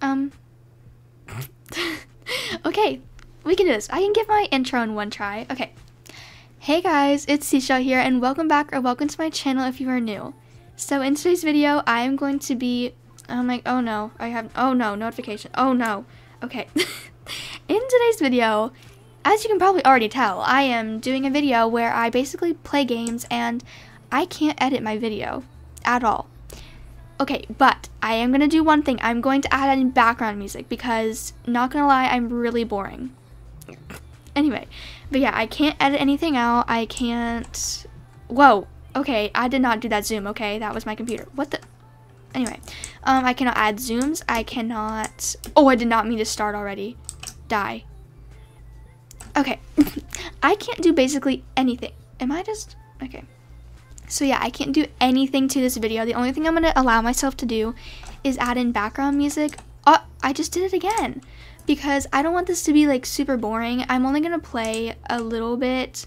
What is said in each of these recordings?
Um. okay, we can do this. I can give my intro in one try. Okay. Hey guys, it's Seashell here, and welcome back or welcome to my channel if you are new. So in today's video, I am going to be. I'm like, oh no, I have. Oh no, notification. Oh no. Okay. in today's video, as you can probably already tell, I am doing a video where I basically play games and I can't edit my video at all. Okay, but I am going to do one thing. I'm going to add in background music because, not going to lie, I'm really boring. Anyway, but yeah, I can't edit anything out. I can't... Whoa, okay, I did not do that zoom, okay? That was my computer. What the... Anyway, um, I cannot add zooms. I cannot... Oh, I did not mean to start already. Die. Okay, I can't do basically anything. Am I just... Okay. So yeah, I can't do anything to this video. The only thing I'm going to allow myself to do is add in background music. Oh, I just did it again. Because I don't want this to be like super boring. I'm only going to play a little bit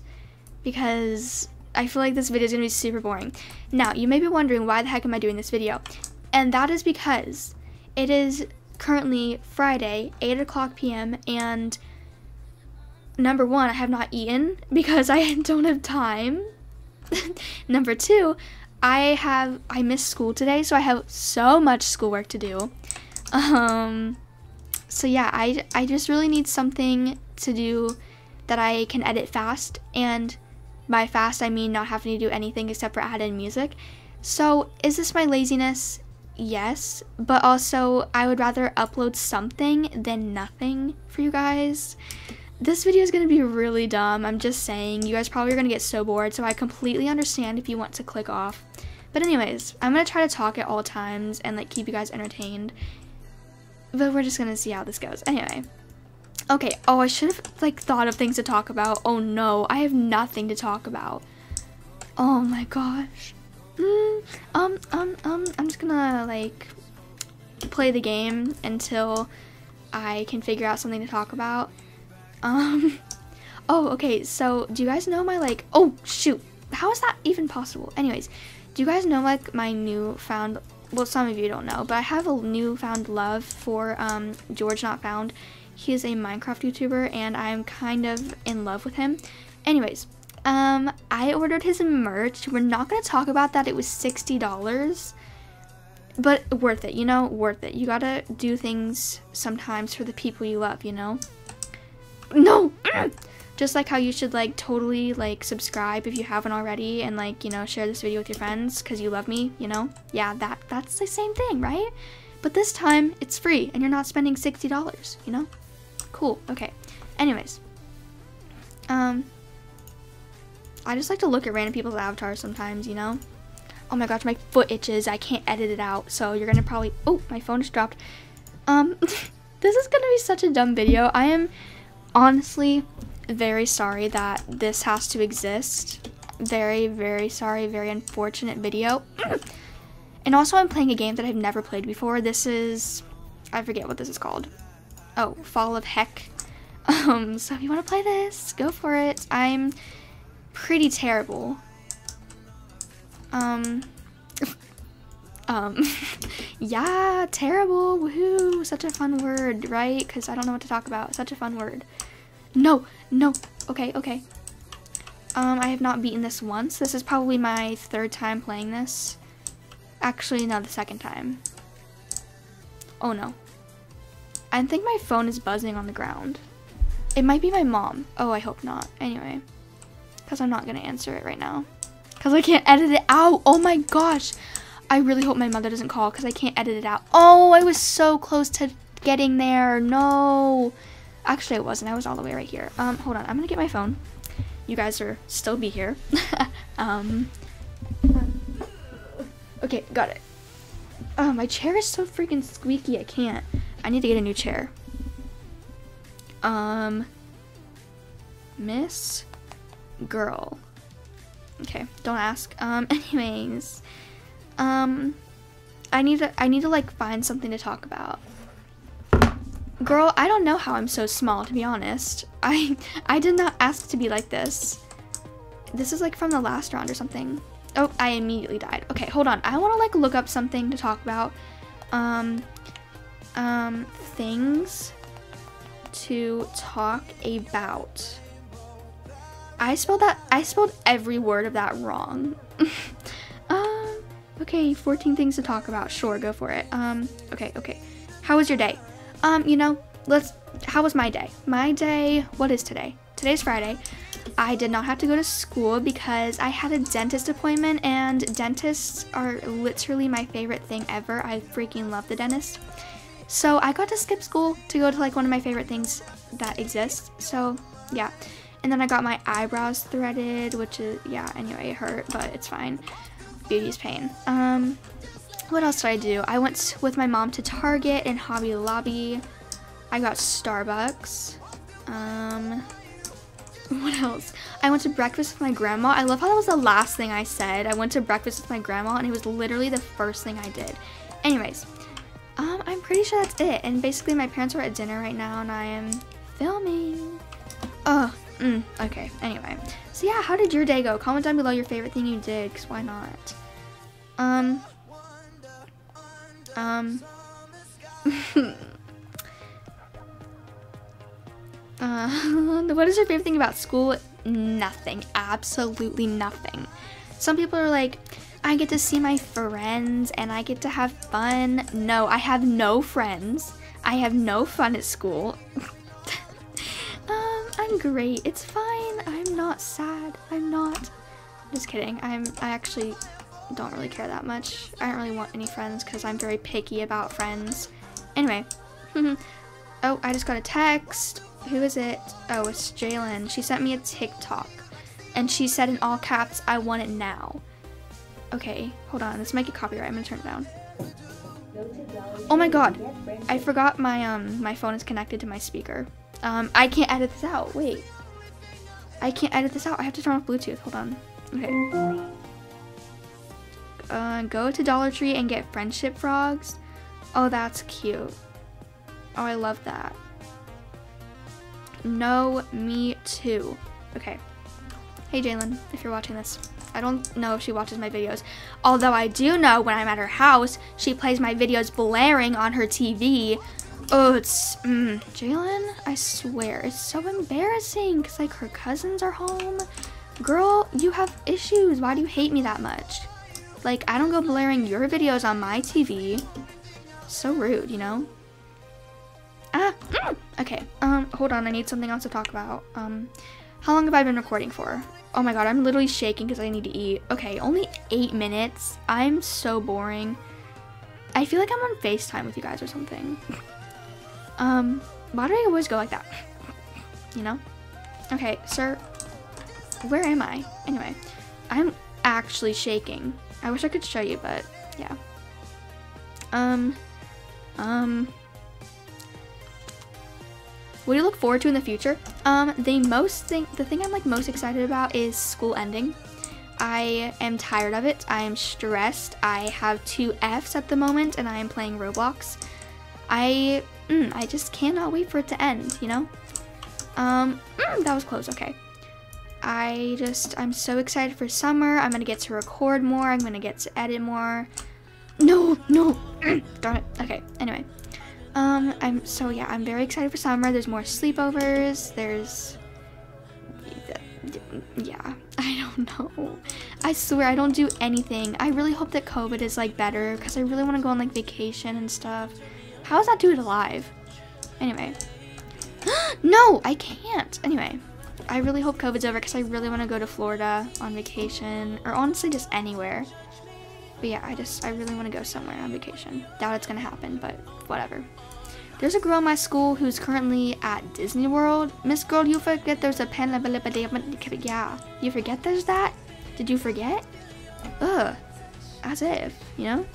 because I feel like this video is going to be super boring. Now, you may be wondering why the heck am I doing this video? And that is because it is currently Friday, 8 o'clock p.m. and number one, I have not eaten because I don't have time Number two, I have I missed school today, so I have so much schoolwork to do. Um, so yeah, I I just really need something to do that I can edit fast, and by fast I mean not having to do anything except for add in music. So is this my laziness? Yes, but also I would rather upload something than nothing for you guys this video is going to be really dumb. I'm just saying. You guys probably are going to get so bored, so I completely understand if you want to click off. But anyways, I'm going to try to talk at all times and like keep you guys entertained. But we're just going to see how this goes. Anyway. Okay, oh, I should have like thought of things to talk about. Oh no, I have nothing to talk about. Oh my gosh. Mm, um, um, um, I'm just gonna like play the game until I can figure out something to talk about. Um, oh, okay, so do you guys know my, like, oh, shoot, how is that even possible? Anyways, do you guys know, like, my newfound, well, some of you don't know, but I have a newfound love for, um, George Not Found. He is a Minecraft YouTuber, and I'm kind of in love with him. Anyways, um, I ordered his merch. We're not going to talk about that. It was $60 but worth it, you know, worth it. You gotta do things sometimes for the people you love, you know? No! Just like how you should like totally like subscribe if you haven't already and like, you know, share this video with your friends because you love me, you know? Yeah, that that's the same thing, right? But this time it's free and you're not spending $60, you know? Cool. Okay. Anyways. Um I just like to look at random people's avatars sometimes, you know? Oh my gosh, my foot itches. I can't edit it out. So you're gonna probably Oh, my phone just dropped. Um this is gonna be such a dumb video. I am honestly very sorry that this has to exist. Very, very sorry, very unfortunate video. and also I'm playing a game that I've never played before. This is, I forget what this is called. Oh, Fall of Heck. Um, so if you want to play this, go for it. I'm pretty terrible. Um, um, yeah, terrible, woohoo, such a fun word, right? Because I don't know what to talk about, such a fun word. No, no. Okay, okay. Um, I have not beaten this once. This is probably my third time playing this. Actually, no, the second time. Oh no. I think my phone is buzzing on the ground. It might be my mom. Oh, I hope not. Anyway. Because I'm not going to answer it right now. Because I can't edit it out. Oh my gosh. I really hope my mother doesn't call because I can't edit it out. Oh, I was so close to getting there. No. Actually, I wasn't. I was all the way right here. Um, hold on. I'm gonna get my phone. You guys are still be here. um, okay, got it. Oh, my chair is so freaking squeaky. I can't. I need to get a new chair. Um, Miss Girl. Okay, don't ask. Um, anyways, um, I need to. I need to like find something to talk about. Girl, I don't know how I'm so small, to be honest. I I did not ask to be like this. This is like from the last round or something. Oh, I immediately died. Okay, hold on. I want to like look up something to talk about. Um, Um, things to talk about. I spelled that, I spelled every word of that wrong. okay, 14 things to talk about. Sure, go for it. Um, okay, okay. How was your day? Um, you know, let's, how was my day? My day, what is today? Today's Friday. I did not have to go to school because I had a dentist appointment and dentists are literally my favorite thing ever. I freaking love the dentist. So I got to skip school to go to like one of my favorite things that exists. So yeah. And then I got my eyebrows threaded, which is, yeah, anyway, it hurt, but it's fine. Beauty's pain. Um, what else did I do? I went with my mom to Target and Hobby Lobby. I got Starbucks. Um, what else? I went to breakfast with my grandma. I love how that was the last thing I said. I went to breakfast with my grandma and it was literally the first thing I did. Anyways, um, I'm pretty sure that's it. And basically my parents are at dinner right now and I am filming. Oh, mm, okay. Anyway, so yeah, how did your day go? Comment down below your favorite thing you did, because why not? Um, um, Uh, what is your favorite thing about school? Nothing. Absolutely nothing. Some people are like, I get to see my friends and I get to have fun. No, I have no friends. I have no fun at school. um, I'm great. It's fine. I'm not sad. I'm not. I'm Just kidding. I'm. I actually don't really care that much. I don't really want any friends because I'm very picky about friends. Anyway. oh, I just got a text who is it? Oh, it's Jaylen. She sent me a TikTok. And she said in all caps, I want it now. Okay, hold on. This might get copyright. I'm gonna turn it down. Oh my god. I forgot my um my phone is connected to my speaker. Um, I can't edit this out. Wait. I can't edit this out. I have to turn off Bluetooth. Hold on. Okay. Uh, go to Dollar Tree and get friendship frogs. Oh, that's cute. Oh, I love that. No, me too. Okay. Hey, Jaylen, if you're watching this. I don't know if she watches my videos. Although I do know when I'm at her house, she plays my videos blaring on her TV. Oh, it's, mm, Jaylen, I swear, it's so embarrassing because like her cousins are home. Girl, you have issues. Why do you hate me that much? Like, I don't go blaring your videos on my TV. So rude, you know? Ah, mm, okay. Um, hold on. I need something else to talk about. Um, how long have I been recording for? Oh my god, I'm literally shaking because I need to eat. Okay, only eight minutes. I'm so boring. I feel like I'm on FaceTime with you guys or something. um, why do I always go like that? You know? Okay, sir. Where am I? Anyway, I'm actually shaking. I wish I could show you, but yeah. Um, um, what do you look forward to in the future? Um, the most thing, the thing I'm like most excited about is school ending. I am tired of it. I am stressed. I have two Fs at the moment, and I am playing Roblox. I, mm, I just cannot wait for it to end. You know? Um, mm, that was close. Okay. I just, I'm so excited for summer. I'm gonna get to record more. I'm gonna get to edit more. No, no, darn it. Okay. Anyway. Um, I'm so yeah, I'm very excited for summer. There's more sleepovers. There's yeah, I don't know. I swear I don't do anything. I really hope that COVID is like better because I really want to go on like vacation and stuff. How is that dude alive? Anyway. no, I can't. Anyway, I really hope COVID's over because I really want to go to Florida on vacation or honestly just anywhere. But yeah, I just, I really want to go somewhere on vacation. Doubt it's going to happen, but whatever. There's a girl in my school who's currently at Disney World. Miss Girl, you forget there's a pen. Yeah, you forget there's that? Did you forget? Ugh, as if, you know?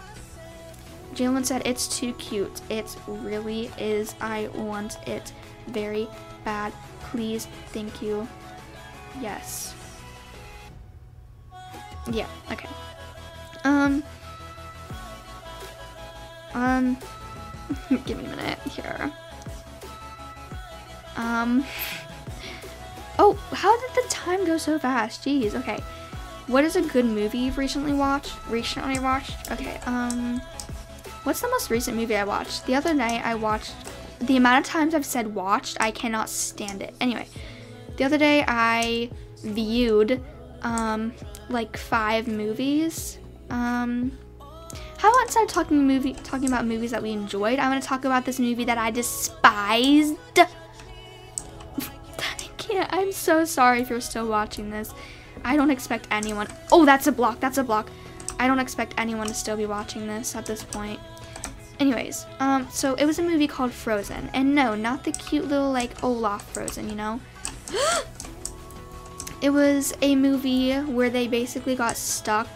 Jaylen said it's too cute. It really is. I want it very bad. Please, thank you. Yes. Yeah, okay. Um. Um. Give me a minute here. Um. Oh, how did the time go so fast? Jeez, okay. What is a good movie you've recently watched? Recently watched? Okay, um. What's the most recent movie I watched? The other night I watched, the amount of times I've said watched, I cannot stand it. Anyway, the other day I viewed um, like five movies. Um, how about instead of talking movie talking about movies that we enjoyed, I'm gonna talk about this movie that I despised. I can't. I'm so sorry if you're still watching this. I don't expect anyone. Oh, that's a block. That's a block. I don't expect anyone to still be watching this at this point. Anyways, um, so it was a movie called Frozen, and no, not the cute little like Olaf Frozen, you know. it was a movie where they basically got stuck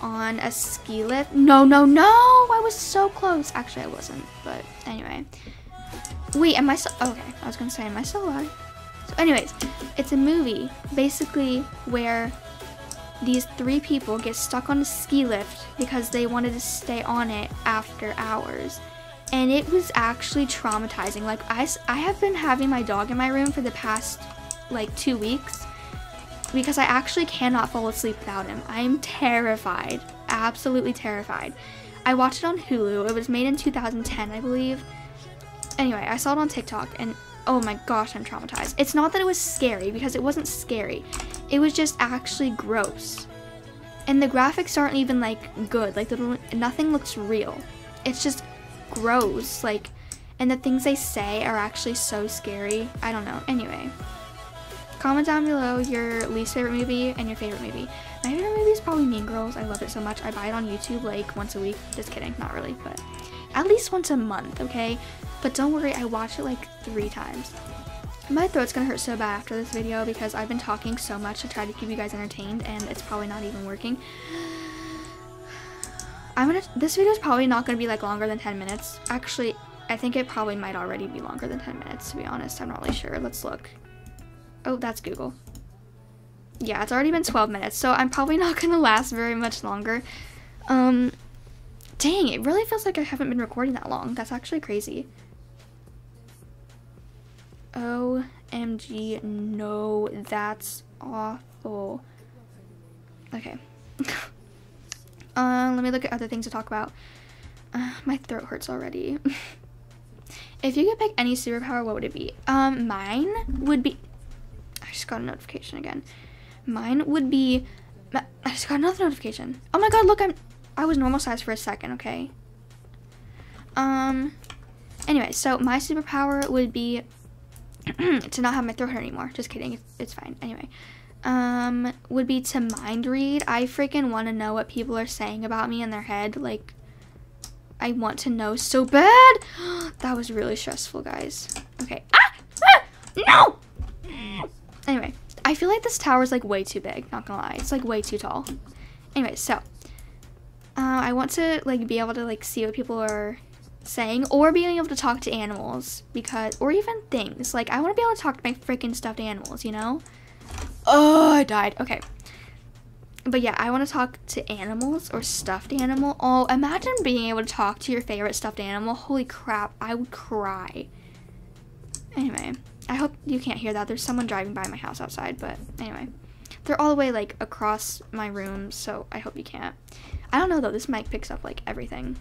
on a ski lift. No, no, no! I was so close. Actually, I wasn't, but anyway. Wait, am I still? Okay, I was gonna say, am I still alive? So, anyways, it's a movie basically where these three people get stuck on a ski lift because they wanted to stay on it after hours. And it was actually traumatizing. Like, I, I have been having my dog in my room for the past like two weeks because I actually cannot fall asleep without him. I am terrified, absolutely terrified. I watched it on Hulu. It was made in 2010, I believe. Anyway, I saw it on TikTok and oh my gosh, I'm traumatized. It's not that it was scary because it wasn't scary. It was just actually gross. And the graphics aren't even like good. Like nothing looks real. It's just gross. Like and the things they say are actually so scary. I don't know. Anyway, Comment down below your least favorite movie and your favorite movie. My favorite movie is probably Mean Girls. I love it so much. I buy it on YouTube like once a week. Just kidding, not really, but at least once a month, okay? But don't worry, I watch it like three times. My throat's gonna hurt so bad after this video because I've been talking so much to try to keep you guys entertained and it's probably not even working. I'm gonna, this video is probably not gonna be like longer than 10 minutes. Actually, I think it probably might already be longer than 10 minutes to be honest. I'm not really sure. Let's look. Oh, that's Google. Yeah, it's already been 12 minutes, so I'm probably not to last very much longer. Um, dang, it really feels like I haven't been recording that long. That's actually crazy. OMG, no, that's awful. Okay. uh, let me look at other things to talk about. Uh, my throat hurts already. if you could pick any superpower, what would it be? Um, mine would be I just got a notification again. Mine would be, I just got another notification. Oh my god, look, I'm, I was normal size for a second, okay? Um, anyway, so my superpower would be to not have my throat hurt anymore. Just kidding, it's, fine. Anyway, um, would be to mind read. I freaking want to know what people are saying about me in their head. Like, I want to know so bad. that was really stressful, guys. Okay. Ah! ah! No! Anyway, I feel like this tower is like way too big, not gonna lie. It's like way too tall. Anyway, so uh, I want to like be able to like see what people are saying or being able to talk to animals because or even things. Like I want to be able to talk to my freaking stuffed animals, you know? Oh, I died. Okay. But yeah, I want to talk to animals or stuffed animal. Oh, imagine being able to talk to your favorite stuffed animal. Holy crap, I would cry. Anyway, I hope you can't hear that. There's someone driving by my house outside, but anyway. They're all the way like across my room, so I hope you can't. I don't know though, this mic picks up like everything.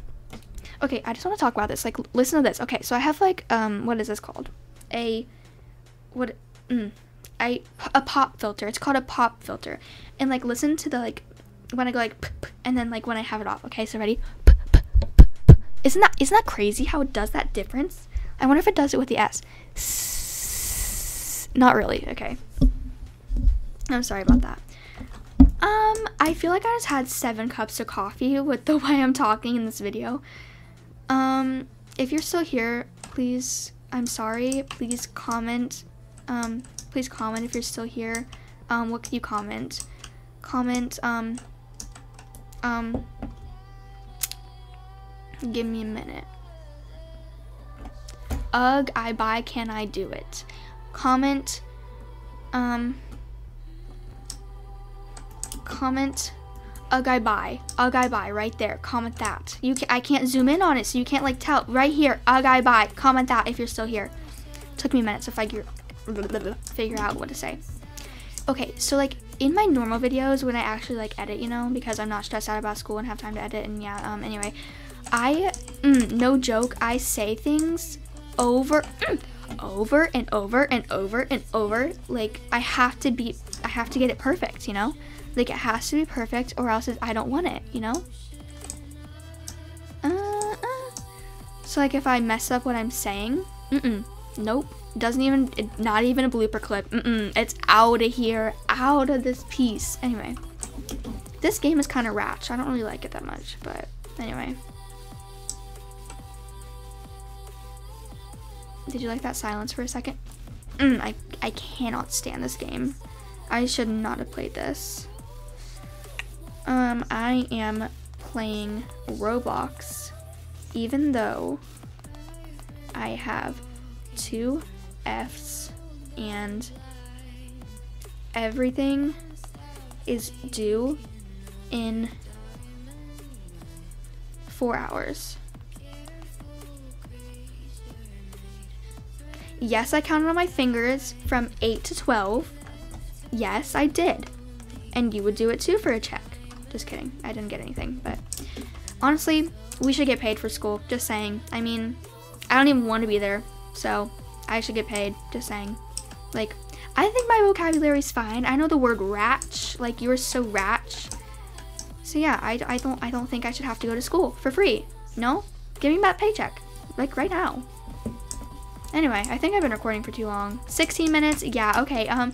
Okay, I just want to talk about this. Like listen to this. Okay, so I have like um what is this called? A what mm, I a pop filter. It's called a pop filter. And like listen to the like when I go like and then like when I have it off. Okay, so ready? Isn't that isn't that crazy how it does that difference? I wonder if it does it with the S. Not really. Okay. I'm sorry about that. Um, I feel like I just had seven cups of coffee with the way I'm talking in this video. Um, if you're still here, please, I'm sorry. Please comment. Um, please comment if you're still here. Um, what can you comment? Comment, um, um, give me a minute. Ugh, I buy, can I do it? comment, um, comment a guy by a guy by right there comment that you can, I can't zoom in on it so you can't like tell right here a guy by comment that if you're still here took me a minute to figure figure out what to say okay so like in my normal videos when I actually like edit you know because I'm not stressed out about school and have time to edit and yeah um anyway I, mm, no joke, I say things over, mm, over and over and over and over. Like, I have to be, I have to get it perfect, you know? Like, it has to be perfect or else I don't want it, you know? Uh, uh. So, like, if I mess up what I'm saying, mm-mm, nope. Doesn't even, it, not even a blooper clip. Mm-mm, it's out of here, out of this piece. Anyway, this game is kind of ratch. I don't really like it that much, but anyway. Did you like that silence for a second? Mm, I, I cannot stand this game. I should not have played this. Um, I am playing Roblox, even though I have two F's and everything is due in four hours. Yes, I counted on my fingers from 8 to 12. Yes, I did. And you would do it too for a check. Just kidding. I didn't get anything. But honestly, we should get paid for school. Just saying. I mean, I don't even want to be there. So I should get paid. Just saying. Like, I think my vocabulary is fine. I know the word ratch. Like, you're so ratch. So yeah, I, I don't I don't think I should have to go to school for free. No? Give me that paycheck. Like right now. Anyway, I think I've been recording for too long. 16 minutes? Yeah, okay. Um,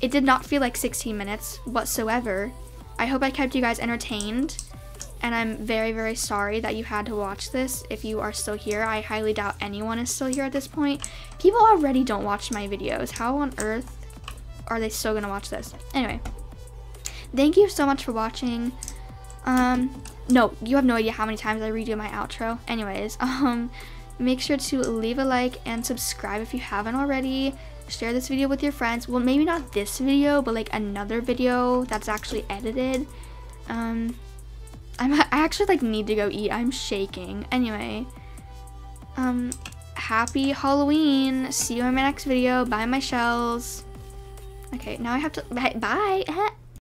it did not feel like 16 minutes whatsoever. I hope I kept you guys entertained. And I'm very, very sorry that you had to watch this if you are still here. I highly doubt anyone is still here at this point. People already don't watch my videos. How on earth are they still gonna watch this? Anyway, thank you so much for watching. Um, no, you have no idea how many times I redo my outro. Anyways, um, Make sure to leave a like and subscribe if you haven't already. Share this video with your friends. Well, maybe not this video, but like another video that's actually edited. Um, I'm, I actually like need to go eat. I'm shaking. Anyway, um, happy Halloween. See you in my next video. Bye, my shells. Okay, now I have to, bye. bye.